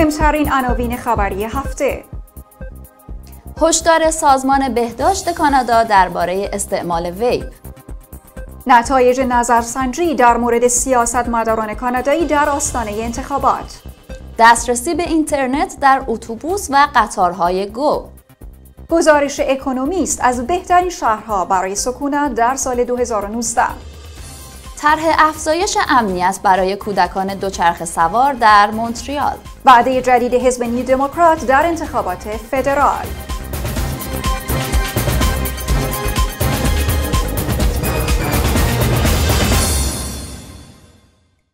مهمترین عناوین خبری هفته. هشدار سازمان بهداشت کانادا درباره استعمال ویپ. نتایج نظرسنجی در مورد سیاستمداران کانادایی در آستانه انتخابات. دسترسی به اینترنت در اتوبوس و قطارهای گو. گزارش اکونومیست از بهترین شهرها برای سکونت در سال 2019 طرح افزایش امنیت برای کودکان دوچرخه سوار در مونتریال. وعده جدید حزب نیو دموکرات در انتخابات فدرال.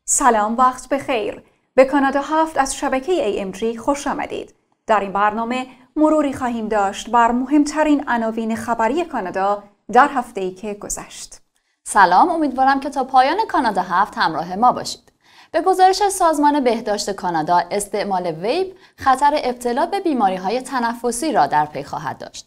سلام وقت بخیر. به کانادا هفت از شبکه AMG خوش آمدید. در این برنامه مروری خواهیم داشت بر مهمترین عناوین خبری کانادا در هفته ای که گذشت. سلام امیدوارم که تا پایان کانادا هفت همراه ما باشید. به گزارش سازمان بهداشت کانادا استعمال vape خطر ابتلا به بیماری های تنفسی را در پی خواهد داشت.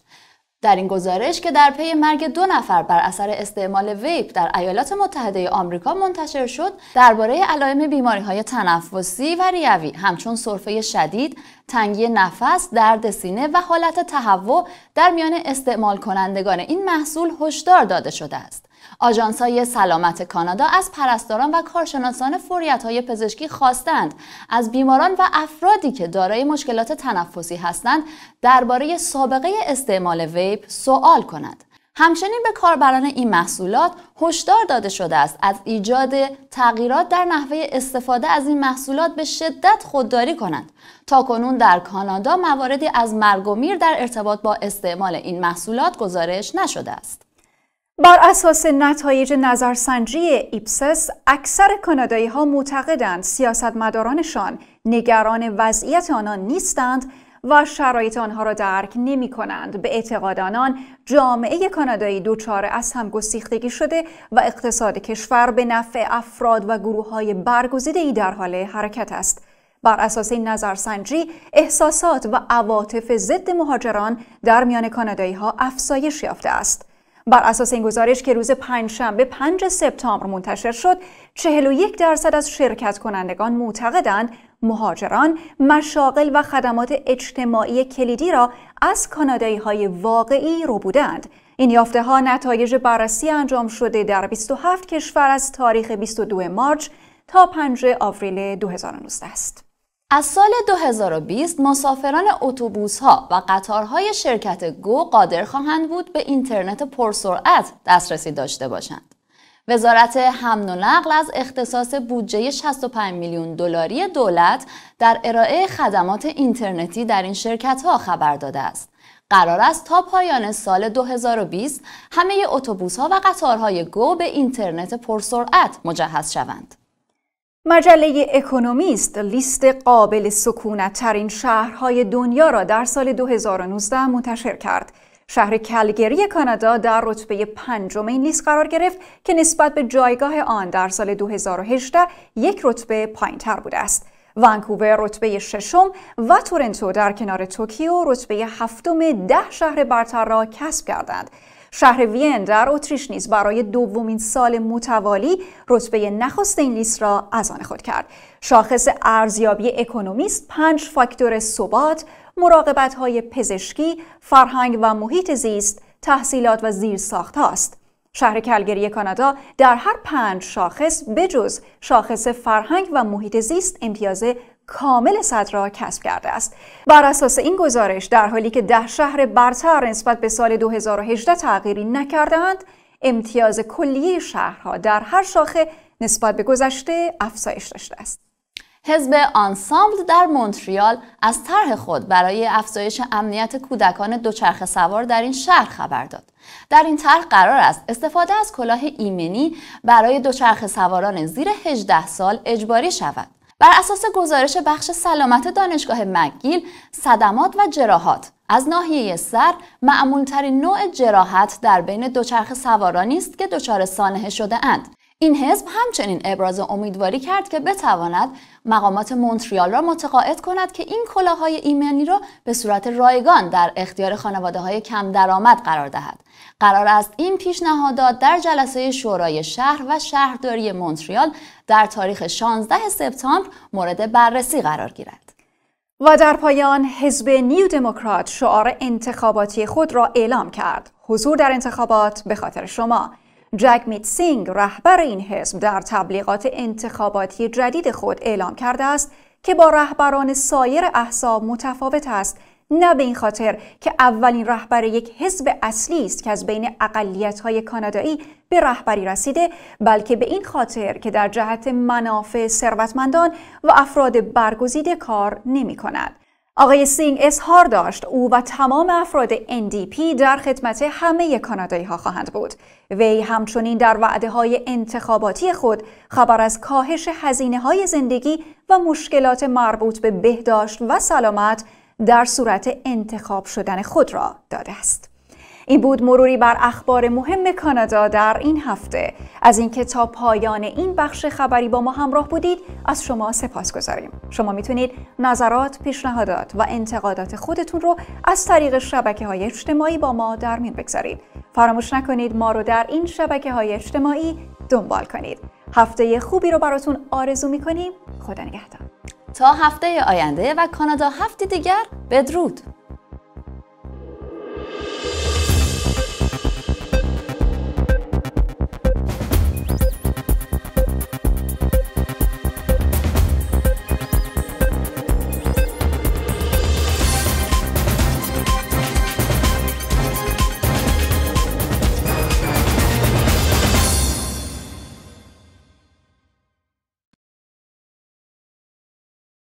در این گزارش که در پی مرگ دو نفر بر اثر استعمال vape در ایالات متحده آمریکا منتشر شد درباره علائم بیماری های تنفسی و ریوی همچون سرفه شدید تنگی نفس درد سینه و حالت تهوع در میان استعمال کنندگان این محصول هشدار داده شده است. آژانس های سلامت کانادا از پرستاران و کارشناسان فوریت های پزشکی خواستند. از بیماران و افرادی که دارای مشکلات تنفسی هستند درباره سابقه استعمال ویپ سوال کنند. همچنین به کاربران این محصولات هشدار داده شده است. از ایجاد تغییرات در نحوه استفاده از این محصولات به شدت خودداری کنند. تا کنون در کانادا مواردی از مرگ و میر در ارتباط با استعمال این محصولات گزارش نشده است. بر اساس نتایج نظرسنجی ایپسس اکثر کانادایی ها معتقدند سیاستمدارانشان نگران وضعیت آنان نیستند و شرایط آنها را درک نمی کنند. به اعتقاد آنان جامعه کانادایی دچار از هم گسیختگی شده و اقتصاد کشور به نفع افراد و گروه های برگزیده ای در حال حرکت است. بر اساس این نظرسنجی احساسات و عواطف ضد مهاجران در میان کانادایی ها افزایش یافته است. بر اساس این گزارش که روز پنجشنبه 5 سپتامبر منتشر شد 41 درصد از شرکت کنندگان معتقدند مهاجران مشاغل و خدمات اجتماعی کلیدی را از کانادایی های واقعی رو بودند این یافته ها نتایج بررسی انجام شده در 27 کشور از تاریخ 22 مارچ تا 5 آوریل 2019 است. از سال 2020 مسافران اتوبوس ها و قطارهای شرکت گو قادر خواهند بود به اینترنت پرسرعت دسترسی داشته باشند. وزارت حمل و نقل از اختصاص بودجه 65 میلیون دلاری دولت در ارائه خدمات اینترنتی در این شرکت ها خبر داده است. قرار است تا پایان سال 2020 همه اتوبوس ها و قطارهای گو به اینترنت پرسرعت مجهز شوند. مجله اکونومیست لیست قابل سکونت ترین شهرهای دنیا را در سال 2019 منتشر کرد. شهر کلگری کانادا در رتبه پنجم این لیست قرار گرفت که نسبت به جایگاه آن در سال 2018 یک رتبه پایین تر بوده است. ونکوور رتبه ششم و تورنتو در کنار توکیو رتبه هفتم ده شهر برتر را کسب کردند. شهر وین در اتریش نیز برای دومین سال متوالی رتبه نخست این لیست را از آن خود کرد. شاخص ارزیابی اکونومیست پنج فاکتور ثبات، مراقبت های پزشکی، فرهنگ و محیط زیست، تحصیلات و زیر ساخت هاست. شهر کلگری کانادا در هر پنج شاخص بجز شاخص فرهنگ و محیط زیست امتیاز کامل صد را کسب کرده است بر اساس این گزارش در حالی که ده شهر برتر نسبت به سال 2018 تغییری نکردند امتیاز کلیه شهرها در هر شاخه نسبت به گذشته افزایش داشته است حزب آنسامبل در مونتریال از طرح خود برای افزایش امنیت کودکان دوچرخه سوار در این شهر خبر داد. در این طرح قرار است استفاده از کلاه ایمنی برای دوچرخه سواران زیر 18 سال اجباری شود. بر اساس گزارش بخش سلامت دانشگاه مگیل صدمات و جراحات. از ناحیه سر معمولترین نوع جراحت در بین دوچرخه سوارانی است که دچار سانحه شده اند این حزب همچنین ابراز امیدواری کرد که بتواند مقامات مونتریال را متقاعد کند که این کلاهای ایمنی را به صورت رایگان در اختیار خانواده های کم درآمد قرار دهد. قرار است این پیشنهادات در جلسه شورای شهر و شهرداری مونتریال در تاریخ 16 سپتامبر مورد بررسی قرار گیرد. و در پایان حزب نیو دموکرات شعار انتخاباتی خود را اعلام کرد. حضور در انتخابات به خاطر شما. جگمیت سینگ رهبر این حزب در تبلیغات انتخاباتی جدید خود اعلام کرده است که با رهبران سایر احزاب متفاوت است نه به این خاطر که اولین رهبر یک حزب اصلی است که از بین های کانادایی به رهبری رسیده بلکه به این خاطر که در جهت منافع ثروتمندان و افراد برگزیده کار نمی کند. آقای سینگ اظهار داشت او و تمام افراد NDP در خدمت همه کانادایی ها خواهند بود. وی همچنین در وعده های انتخاباتی خود خبر از کاهش هزینه های زندگی و مشکلات مربوط به بهداشت و سلامت در صورت انتخاب شدن خود را داده است. این بود مروری بر اخبار مهم کانادا در این هفته. از اینکه تا پایان این بخش خبری با ما همراه بودید از شما سپاس گذاریم. شما می‌تونید نظرات پیشنهادات و انتقادات خودتون رو از طریق شبکه های اجتماعی با ما در میون بگذارید. فراموش نکنید ما رو در این شبکه های اجتماعی دنبال کنید. هفته خوبی رو براتون آرزو می‌کنیم. خدا نگهدار. تا هفته آینده و کانادا هفته دیگر بدرود.